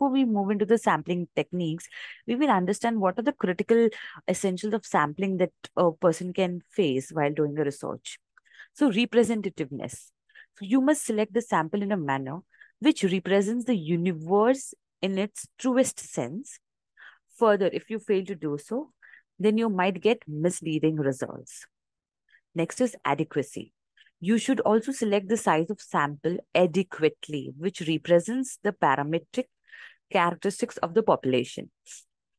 before we move into the sampling techniques, we will understand what are the critical essentials of sampling that a person can face while doing a research. So representativeness. So you must select the sample in a manner which represents the universe in its truest sense. Further, if you fail to do so, then you might get misleading results. Next is adequacy. You should also select the size of sample adequately, which represents the parametric characteristics of the population.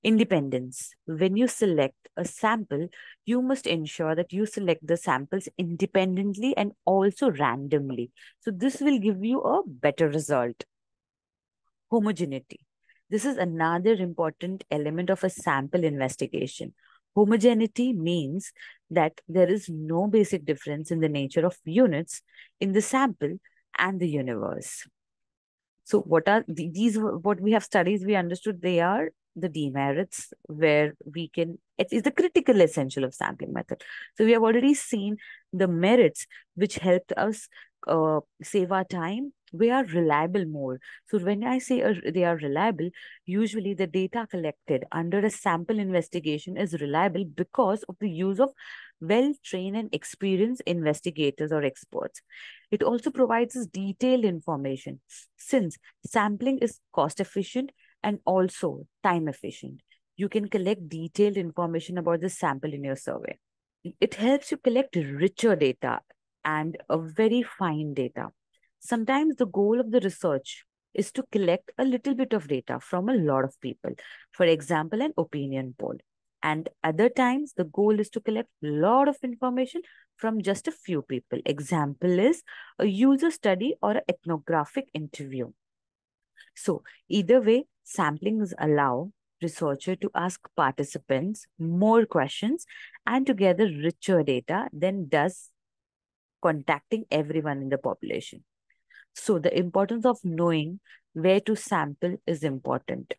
Independence. When you select a sample, you must ensure that you select the samples independently and also randomly. So this will give you a better result. Homogeneity. This is another important element of a sample investigation. Homogeneity means that there is no basic difference in the nature of units in the sample and the universe. So what are these, what we have studies, we understood they are the demerits where we can, it is the critical essential of sampling method. So we have already seen the merits which helped us uh, save our time we are reliable more. So when I say uh, they are reliable, usually the data collected under a sample investigation is reliable because of the use of well-trained and experienced investigators or experts. It also provides us detailed information since sampling is cost efficient and also time efficient. You can collect detailed information about the sample in your survey. It helps you collect richer data and a very fine data sometimes the goal of the research is to collect a little bit of data from a lot of people. For example, an opinion poll. And other times, the goal is to collect a lot of information from just a few people. Example is a user study or an ethnographic interview. So either way, samplings allow researcher to ask participants more questions and to gather richer data than does contacting everyone in the population. So the importance of knowing where to sample is important.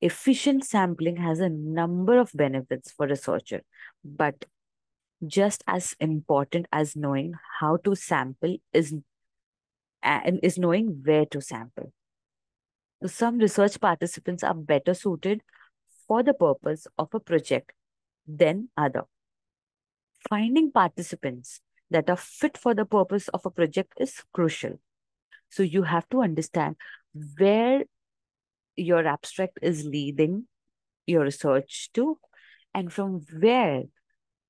Efficient sampling has a number of benefits for researcher, but just as important as knowing how to sample is and is knowing where to sample. Some research participants are better suited for the purpose of a project than other. Finding participants that are fit for the purpose of a project is crucial. So you have to understand where your abstract is leading your research to and from where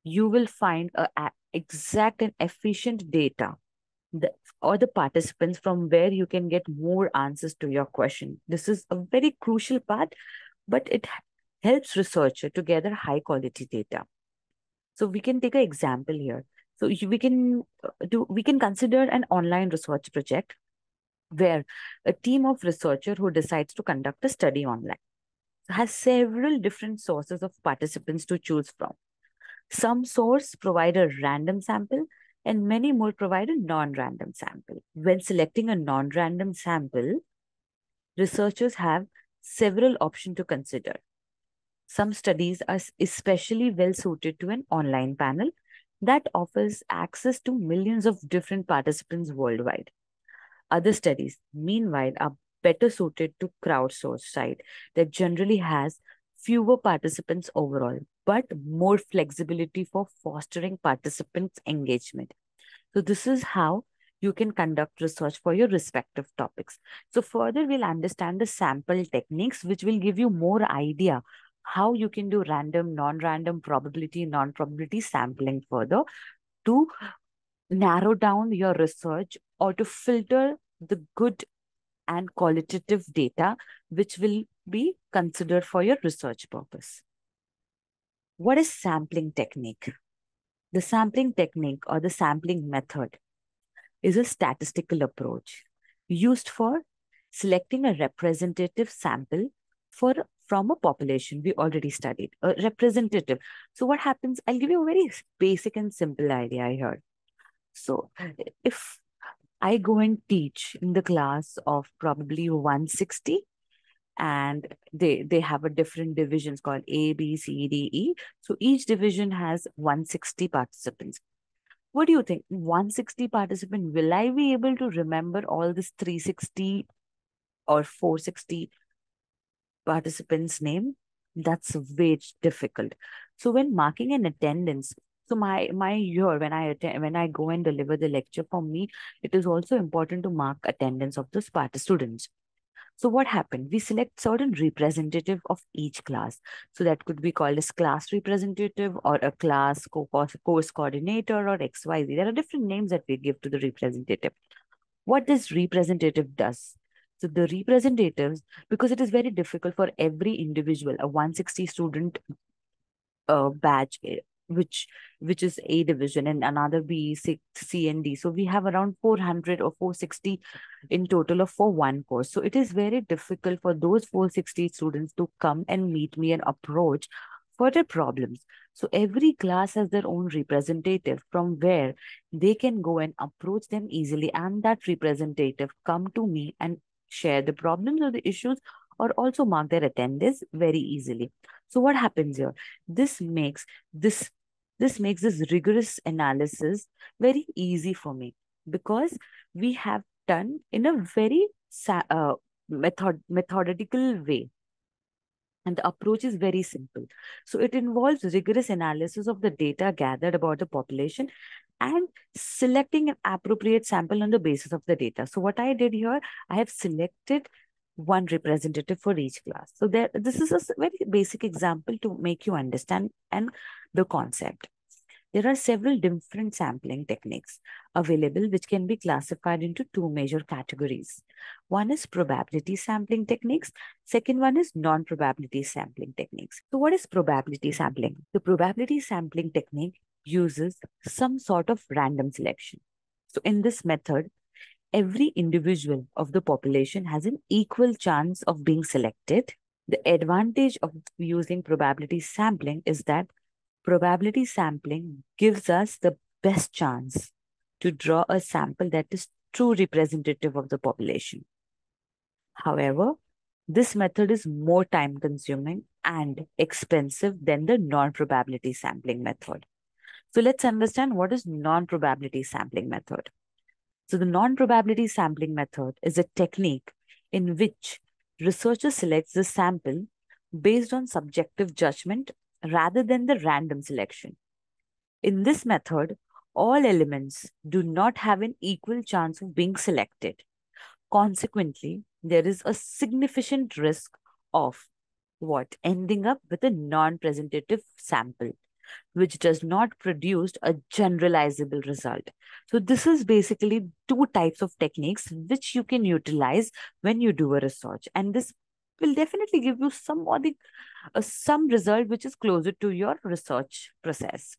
you will find a, a exact and efficient data the, or the participants from where you can get more answers to your question. This is a very crucial part, but it helps researcher to gather high quality data. So we can take an example here. So we can uh, do we can consider an online research project where a team of researcher who decides to conduct a study online has several different sources of participants to choose from. Some source provide a random sample and many more provide a non-random sample. When selecting a non-random sample, researchers have several options to consider. Some studies are especially well suited to an online panel that offers access to millions of different participants worldwide. Other studies, meanwhile, are better suited to crowdsourced site that generally has fewer participants overall, but more flexibility for fostering participants' engagement. So this is how you can conduct research for your respective topics. So further, we'll understand the sample techniques, which will give you more idea how you can do random, non-random, probability, non-probability sampling further to narrow down your research or to filter the good and qualitative data which will be considered for your research purpose. What is sampling technique? The sampling technique or the sampling method is a statistical approach used for selecting a representative sample for from a population we already studied, a representative. So what happens, I'll give you a very basic and simple idea here. So if I go and teach in the class of probably 160 and they they have a different divisions called A, B, C, D, E. So each division has 160 participants. What do you think? 160 participant, will I be able to remember all this 360 or 460 participant's name, that's way difficult. So when marking an attendance, so my my year when I attend when I go and deliver the lecture for me, it is also important to mark attendance of the Sparta students. So what happened? We select certain representative of each class. So that could be called as class representative or a class co course coordinator or XYZ. There are different names that we give to the representative. What this representative does? So the representatives, because it is very difficult for every individual, a 160 student uh, batch, which which is A division and another B, C and D. So we have around 400 or 460 in total of for one course. So it is very difficult for those 460 students to come and meet me and approach for their problems. So every class has their own representative from where they can go and approach them easily and that representative come to me and share the problems or the issues or also mark their attendance very easily. So what happens here? This makes this this makes this rigorous analysis very easy for me because we have done in a very uh, method methodical way and the approach is very simple. So it involves rigorous analysis of the data gathered about the population and selecting an appropriate sample on the basis of the data. So what I did here, I have selected one representative for each class. So there, this is a very basic example to make you understand and the concept. There are several different sampling techniques available which can be classified into two major categories. One is probability sampling techniques. Second one is non-probability sampling techniques. So what is probability sampling? The probability sampling technique uses some sort of random selection. So in this method, every individual of the population has an equal chance of being selected. The advantage of using probability sampling is that probability sampling gives us the best chance to draw a sample that is true representative of the population. However, this method is more time consuming and expensive than the non-probability sampling method. So let's understand what is non-probability sampling method. So the non-probability sampling method is a technique in which researcher selects the sample based on subjective judgment rather than the random selection. In this method, all elements do not have an equal chance of being selected. Consequently, there is a significant risk of what? Ending up with a non-presentative sample, which does not produce a generalizable result. So this is basically two types of techniques which you can utilize when you do a research. And this will definitely give you some or the, uh, some result which is closer to your research process.